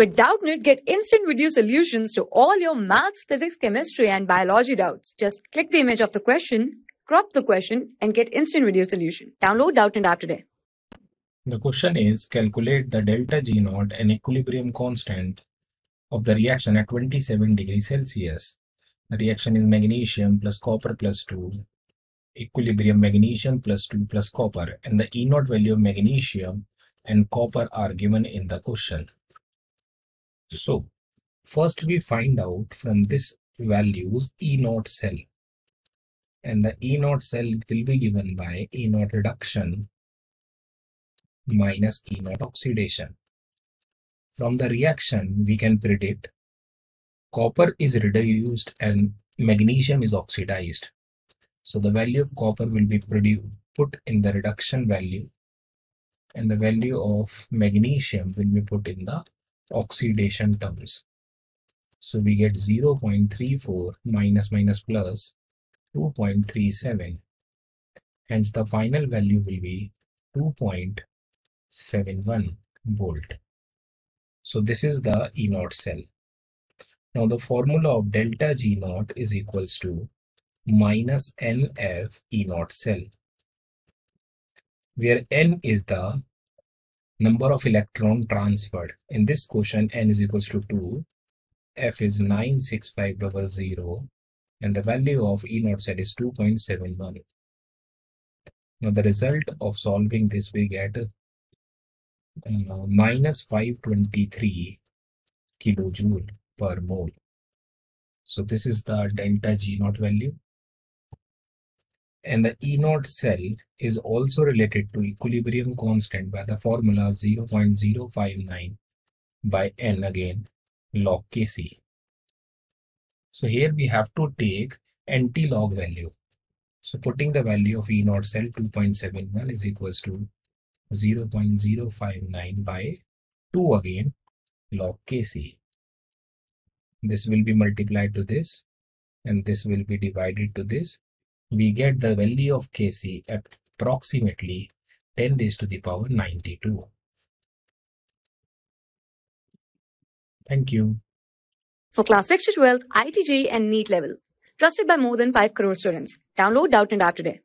With Doubtnut, get instant video solutions to all your maths, physics, chemistry, and biology doubts. Just click the image of the question, crop the question, and get instant video solution. Download Doubtnut app today. The question is calculate the delta G naught and equilibrium constant of the reaction at 27 degrees Celsius. The reaction is magnesium plus copper plus 2, equilibrium magnesium plus 2 plus copper, and the E naught value of magnesium and copper are given in the question. So, first we find out from this values E naught cell. And the E naught cell will be given by E naught reduction minus E naught oxidation. From the reaction, we can predict copper is reduced and magnesium is oxidized. So the value of copper will be put in the reduction value and the value of magnesium will be put in the oxidation terms. So we get 0 0.34 minus minus plus 2.37. Hence the final value will be 2.71 volt. So this is the E naught cell. Now the formula of delta G naught is equals to minus NF E naught cell, where N is the number of electron transferred. In this question, N is equals to 2, F is 96500, and the value of E naught cell is 2.71. Now the result of solving this we get uh, minus 523 kilojoule per mole. So this is the delta G naught value. And the E naught cell is also related to equilibrium constant by the formula 0.059 by N again log Kc. So here we have to take anti-log value. So putting the value of E naught cell 2.71 is equals to 0.059 by 2 again log Kc this will be multiplied to this and this will be divided to this we get the value of kc at approximately 10 raised to the power 92 thank you For class 6 to 12, IIT JEE and NEET level. Trusted by more than 5 crore students. Download Doubtnut app today.